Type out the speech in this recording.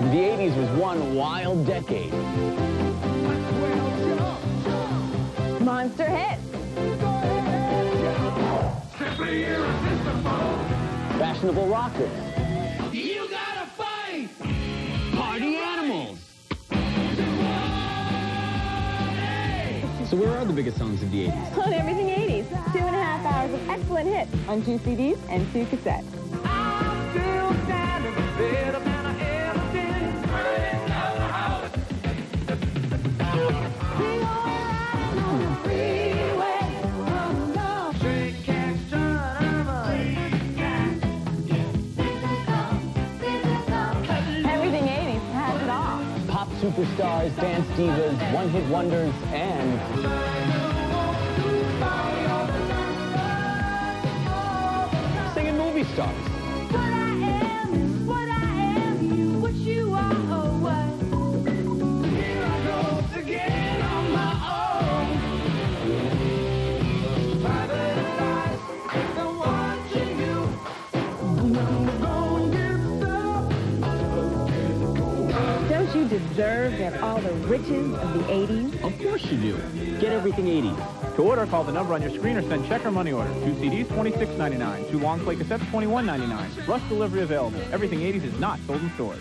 The 80s was one wild decade. Monster hits. Fashionable rockers. You gotta fight! Party animals. So where are the biggest songs of the 80s? On Everything 80s. Two and a half hours of excellent hits on two CDs and two cassettes. Pop superstars, dance divas, one-hit wonders, and singing movie stars. You deserve to have all the riches of the 80s? Of course you do. Get everything 80s. To order, call the number on your screen or send check or money order. Two CDs, $26.99. Two long play cassettes, $21.99. Rush delivery available. Everything 80s is not sold in stores.